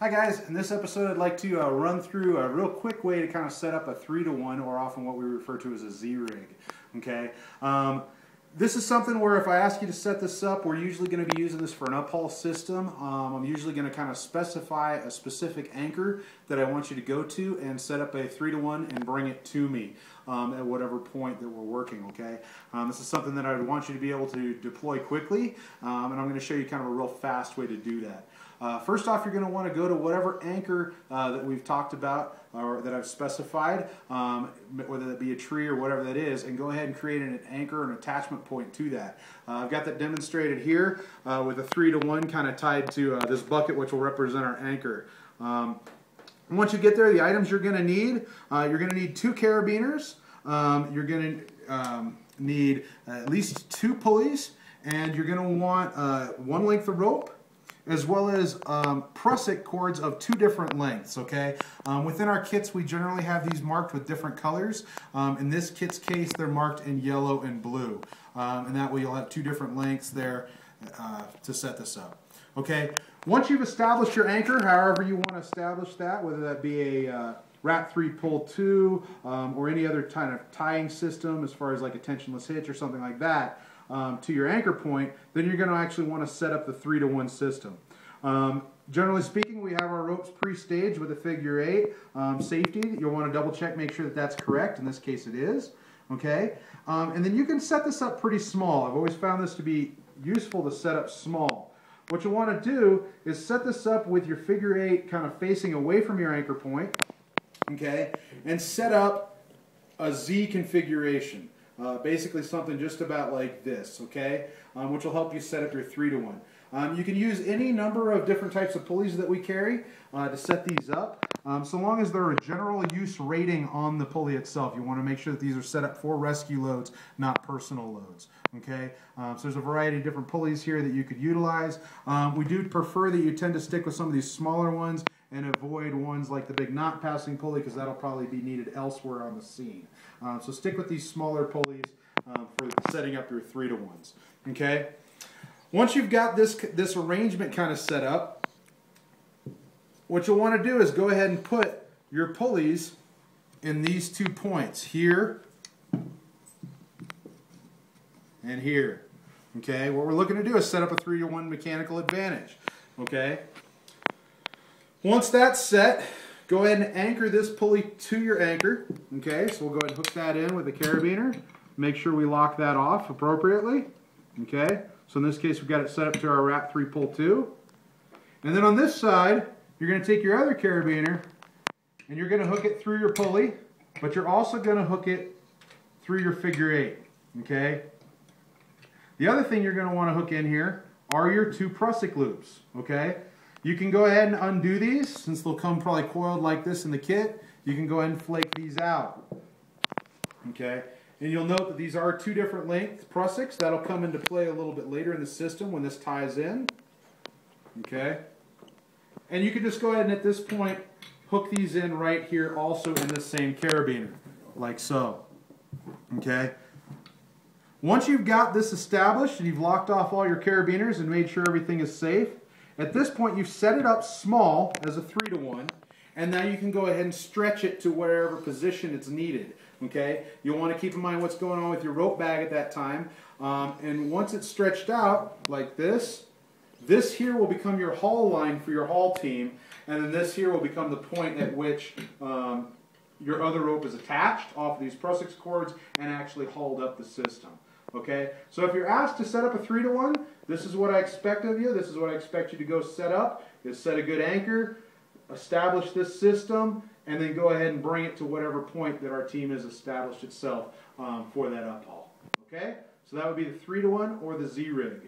Hi guys, in this episode I'd like to uh, run through a real quick way to kind of set up a 3 to 1 or often what we refer to as a Z-rig. Okay, um, this is something where if I ask you to set this up, we're usually going to be using this for an uphaul system. Um, I'm usually going to kind of specify a specific anchor that I want you to go to and set up a 3 to 1 and bring it to me um, at whatever point that we're working, okay? Um, this is something that I would want you to be able to deploy quickly um, and I'm going to show you kind of a real fast way to do that. Uh, first off, you're going to want to go to whatever anchor uh, that we've talked about or that I've specified, um, whether that be a tree or whatever that is, and go ahead and create an anchor or an attachment point to that. Uh, I've got that demonstrated here uh, with a 3 to 1 kind of tied to uh, this bucket which will represent our anchor. Um, once you get there, the items you're going to need, uh, you're going to need two carabiners, um, you're going to um, need at least two pulleys, and you're going to want one length of rope, as well as um, prusik cords of two different lengths, okay? Um, within our kits, we generally have these marked with different colors. Um, in this kit's case, they're marked in yellow and blue. Um, and that way you'll have two different lengths there uh, to set this up. Okay, once you've established your anchor, however you want to establish that, whether that be a uh, Wrap 3 pull 2 um, or any other kind of tying system as far as like a tensionless hitch or something like that, um, to your anchor point, then you're going to actually want to set up the 3 to 1 system. Um, generally speaking, we have our ropes pre-staged with a figure 8. Um, safety, you'll want to double check, make sure that that's correct. In this case, it is. Okay, um, And then you can set this up pretty small. I've always found this to be useful to set up small. What you want to do is set this up with your figure 8 kind of facing away from your anchor point. Okay, and set up a Z configuration. Uh, basically something just about like this, okay? Um, which will help you set up your 3 to 1. Um, you can use any number of different types of pulleys that we carry uh, to set these up. Um, so long as they're a general use rating on the pulley itself. You want to make sure that these are set up for rescue loads, not personal loads. Okay, um, so there's a variety of different pulleys here that you could utilize. Um, we do prefer that you tend to stick with some of these smaller ones and avoid ones like the big knot passing pulley because that'll probably be needed elsewhere on the scene. Uh, so stick with these smaller pulleys um, for setting up your three to ones. Okay. Once you've got this this arrangement kind of set up, what you'll want to do is go ahead and put your pulleys in these two points here and here. Okay, what we're looking to do is set up a 3 to 1 mechanical advantage. Okay, once that's set, go ahead and anchor this pulley to your anchor. Okay, so we'll go ahead and hook that in with a carabiner. Make sure we lock that off appropriately. Okay, so in this case we've got it set up to our Wrap 3 pull 2. And then on this side, you're going to take your other carabiner and you're going to hook it through your pulley, but you're also going to hook it through your figure 8. Okay, the other thing you're going to want to hook in here are your two prusik loops. Okay, you can go ahead and undo these since they'll come probably coiled like this in the kit. You can go ahead and flake these out. Okay, and you'll note that these are two different length prusiks. That'll come into play a little bit later in the system when this ties in. Okay, and you can just go ahead and at this point hook these in right here also in the same carabiner, like so. Okay. Once you've got this established and you've locked off all your carabiners and made sure everything is safe, at this point, you've set it up small as a 3 to 1, and now you can go ahead and stretch it to whatever position it's needed. Okay, You'll want to keep in mind what's going on with your rope bag at that time. Um, and once it's stretched out like this, this here will become your haul line for your haul team, and then this here will become the point at which um, your other rope is attached off of these Prusik cords and actually hauled up the system. Okay, so if you're asked to set up a 3 to 1, this is what I expect of you. This is what I expect you to go set up, is set a good anchor, establish this system, and then go ahead and bring it to whatever point that our team has established itself um, for that uphaul. Okay, so that would be the 3 to 1 or the Z-rig.